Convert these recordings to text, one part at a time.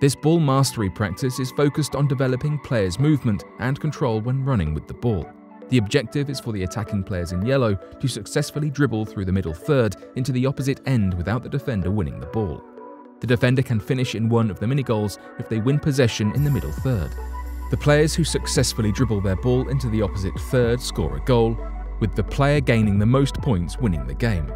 This ball mastery practice is focused on developing players' movement and control when running with the ball. The objective is for the attacking players in yellow to successfully dribble through the middle third into the opposite end without the defender winning the ball. The defender can finish in one of the mini goals if they win possession in the middle third. The players who successfully dribble their ball into the opposite third score a goal, with the player gaining the most points winning the game.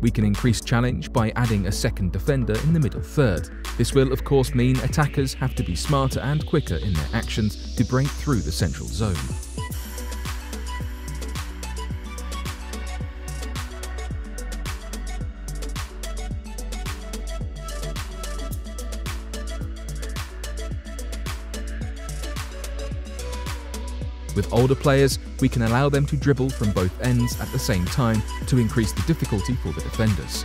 We can increase challenge by adding a second defender in the middle third. This will of course mean attackers have to be smarter and quicker in their actions to break through the central zone. With older players, we can allow them to dribble from both ends at the same time to increase the difficulty for the defenders.